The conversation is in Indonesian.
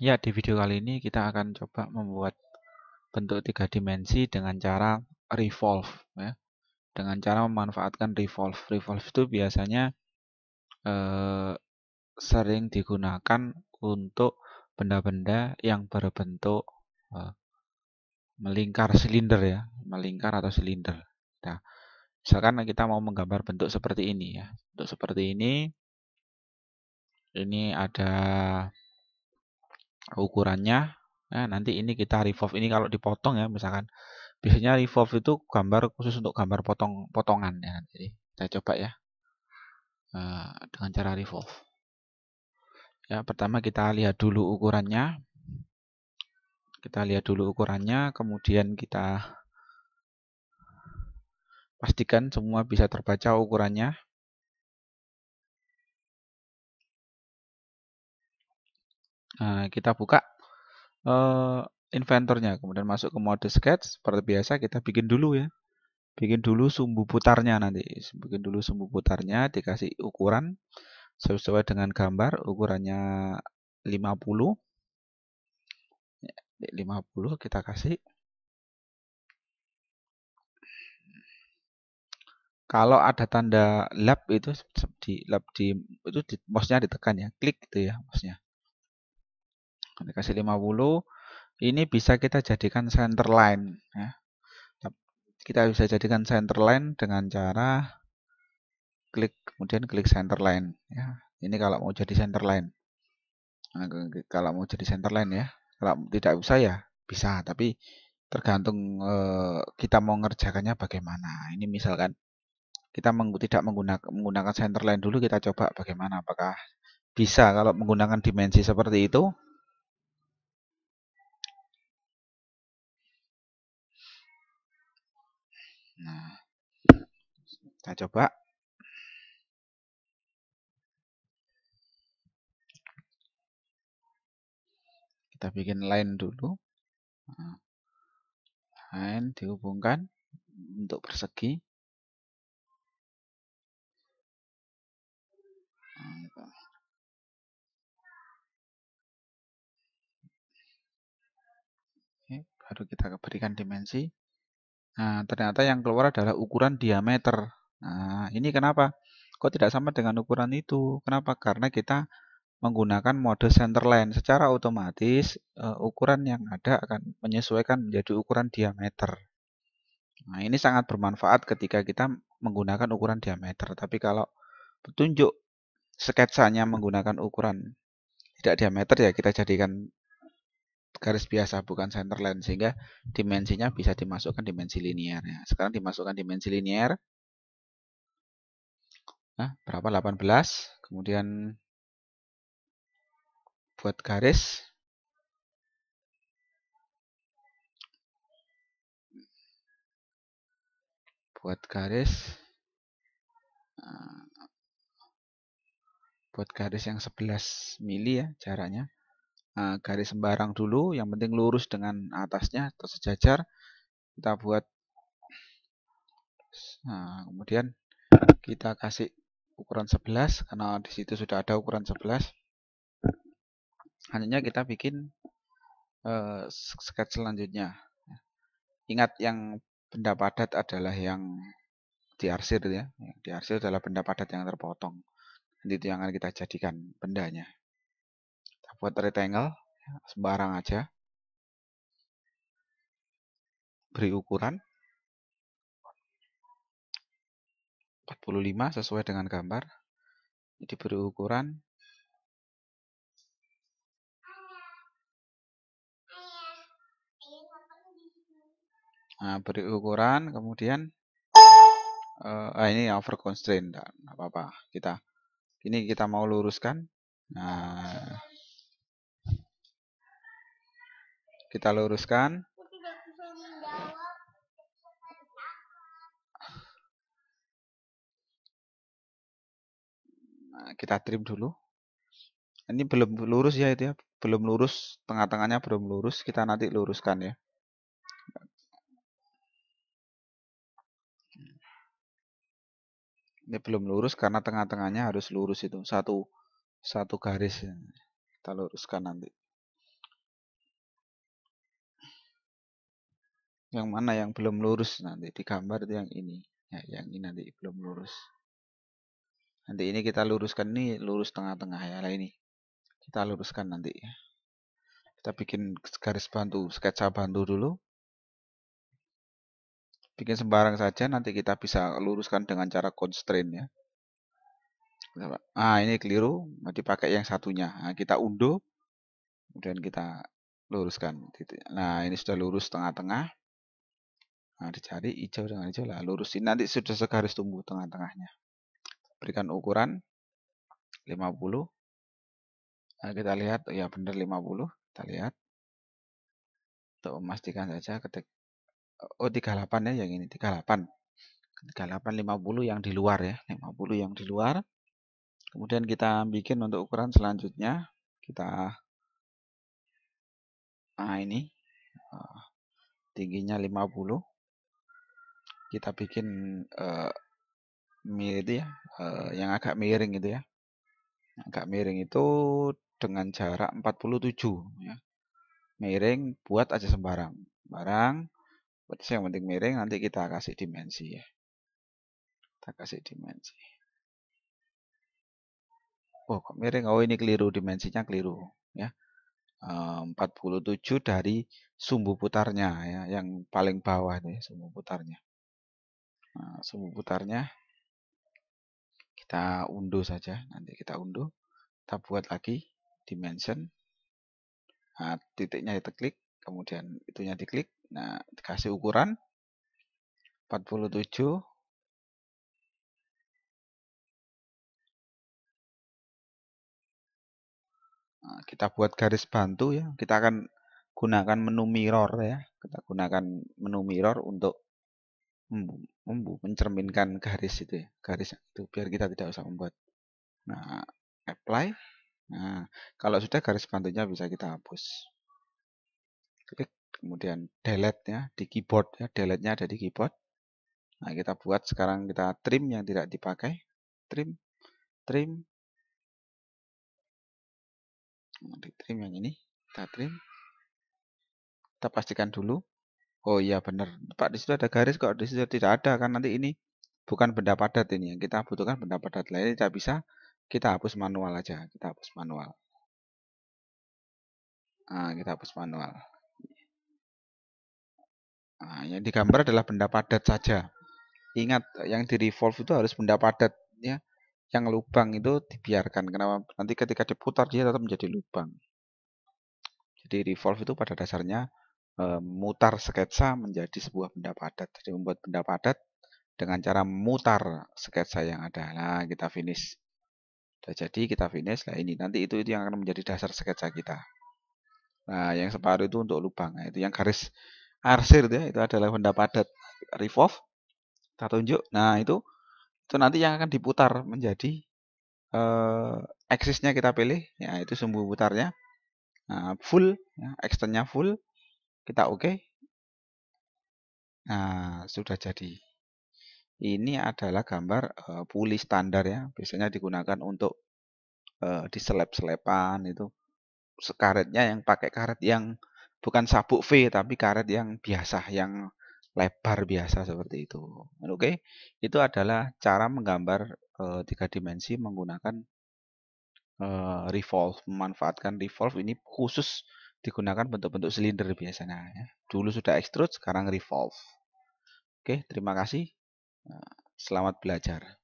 Ya, di video kali ini kita akan coba membuat bentuk tiga dimensi dengan cara revolve ya. Dengan cara memanfaatkan revolve. Revolve itu biasanya eh, sering digunakan untuk benda-benda yang berbentuk eh, melingkar silinder ya, melingkar atau silinder. Nah, misalkan kita mau menggambar bentuk seperti ini ya. Bentuk seperti ini ini ada ukurannya. Nah, nanti ini kita revolve ini kalau dipotong ya, misalkan biasanya revolve itu gambar khusus untuk gambar potong potongan ya. Jadi saya coba ya uh, dengan cara revolve. Ya, pertama kita lihat dulu ukurannya. Kita lihat dulu ukurannya, kemudian kita pastikan semua bisa terbaca ukurannya. Nah, kita buka uh, inventornya, kemudian masuk ke mode sketch. Seperti biasa kita bikin dulu ya. Bikin dulu sumbu putarnya nanti. Bikin dulu sumbu putarnya, dikasih ukuran sesuai dengan gambar. Ukurannya 50. 50 kita kasih. Kalau ada tanda lab itu di lab di itu di mouse-nya ditekan ya, klik gitu ya mouse-nya dikasih 50 ini bisa kita jadikan center line ya. kita bisa jadikan center line dengan cara klik kemudian klik center line ya. Ini kalau mau jadi center line. Nah, kalau mau jadi center line ya. Kalau tidak usah ya bisa tapi tergantung eh, kita mau ngerjakannya bagaimana. Ini misalkan kita tidak menggunakan menggunakan center line dulu kita coba bagaimana apakah bisa kalau menggunakan dimensi seperti itu kita coba. Kita bikin line dulu. Nah, line dihubungkan untuk persegi. Nah, Oke, baru kita berikan dimensi. Nah, ternyata yang keluar adalah ukuran diameter. Nah, ini kenapa? Kok tidak sama dengan ukuran itu? Kenapa? Karena kita menggunakan mode center line. Secara otomatis, uh, ukuran yang ada akan menyesuaikan menjadi ukuran diameter. Nah, ini sangat bermanfaat ketika kita menggunakan ukuran diameter. Tapi kalau petunjuk sketsanya menggunakan ukuran tidak diameter ya kita jadikan garis biasa bukan center line sehingga dimensinya bisa dimasukkan dimensi linear ya. Sekarang dimasukkan dimensi linear. Nah, berapa 18. Kemudian buat garis buat garis nah, buat garis yang 11 mili ya caranya uh, garis sembarang dulu, yang penting lurus dengan atasnya atau sejajar. Kita buat Nah, kemudian kita kasih ukuran 11 karena di situ sudah ada ukuran 11. Hanya kita bikin uh, sketch selanjutnya. Ingat yang benda padat adalah yang diarsir ya. Diarsir adalah benda padat yang terpotong. Nanti itu yang akan kita jadikan bendanya buat rectangle sembarang aja beri ukuran 45 sesuai dengan gambar. Ini beri ukuran. Nah beri ukuran kemudian uh, ini over constraint dan apa-apa. Kita ini kita mau luruskan. Nah Kita luruskan. Nah, kita trim dulu. Ini belum lurus ya itu ya belum lurus tengah-tengahnya belum lurus kita nanti luruskan ya. Ini belum lurus karena tengah-tengahnya harus lurus itu satu satu garis ya. kita luruskan nanti. Yang mana yang belum lurus nanti di gambar itu yang ini. Ya yang ini nanti belum lurus. Nanti ini kita luruskan ini lurus tengah-tengah ya. Lah ini. Kita luruskan nanti ya. Kita bikin garis bantu, sketsa bantu dulu. Bikin sembarang saja nanti kita bisa luruskan dengan cara constraint ya. Nah, ini keliru, dipakai yang satunya. Nah, kita undo, kemudian kita luruskan. Nah, ini sudah lurus tengah-tengah. Nah, dicari hijau dengan hijau lah, lurusin. Nanti sudah segaris tumbuh tengah-tengahnya. Berikan ukuran 50. Nah, kita lihat, ya benar 50. Kita lihat. Untuk memastikan saja ketik oh 38 ya yang ini 38. 38 50 yang di luar ya, 50 yang di luar. Kemudian kita bikin untuk ukuran selanjutnya kita nah ini uh, tingginya 50 kita bikin uh, itu ya uh, yang agak miring itu ya. Agak miring itu dengan jarak 47 ya. Miring buat aja sembarang. Barang buat yang penting miring nanti kita kasih dimensi ya. Kita kasih dimensi. Oh kok miring? Oh ini keliru dimensinya keliru ya. 47 dari sumbu putarnya ya yang paling bawah nih sumbu putarnya. Nah, sumbu putarnya kita unduh saja nanti kita unduh kita buat lagi dimension nah, titiknya kita klik kemudian itunya diklik nah dikasih ukuran 47 Nah, kita buat garis bantu ya. Kita akan gunakan menu mirror ya. Kita gunakan menu mirror untuk mencerminkan garis itu ya. Garis itu biar kita tidak usah membuat. Nah, apply. Nah, kalau sudah garis bantunya bisa kita hapus. Klik kemudian delete ya di keyboard ya. Delete-nya ada di keyboard. Nah, kita buat sekarang kita trim yang tidak dipakai. Trim, trim, di trim yang ini kita trim kita pastikan dulu oh iya benar Pak di situ ada garis kok di situ tidak ada kan nanti ini bukan benda padat ini yang kita butuhkan benda padat lain tidak bisa kita hapus manual aja kita hapus manual nah, kita hapus manual nah, yang digambar adalah benda padat saja ingat yang di revolve itu harus benda padat ya yang lubang itu dibiarkan. Kenapa? Nanti ketika diputar dia tetap menjadi lubang. Jadi revolve itu pada dasarnya e, mutar sketsa menjadi sebuah benda padat. Jadi membuat benda padat dengan cara memutar sketsa yang ada. Nah, kita finish. Sudah jadi kita finish. Nah, ini nanti itu itu yang akan menjadi dasar sketsa kita. Nah, yang separuh itu untuk lubang. Nah, itu yang garis arsir ya, itu adalah benda padat. Revolve. Kita tunjuk. Nah, itu itu nanti yang akan diputar menjadi uh, axisnya kita pilih ya itu sumbu putarnya nah, full ya, full kita oke okay. nah sudah jadi ini adalah gambar uh, puli standar ya biasanya digunakan untuk uh, di seleb-selepan itu karetnya yang pakai karet yang bukan sabuk V tapi karet yang biasa yang lebar biasa seperti itu. Oke, okay? itu adalah cara menggambar e, tiga dimensi menggunakan e, revolve. Memanfaatkan revolve ini khusus digunakan bentuk-bentuk silinder biasanya. Ya. Dulu sudah extrude, sekarang revolve. Oke, terima kasih. Selamat belajar.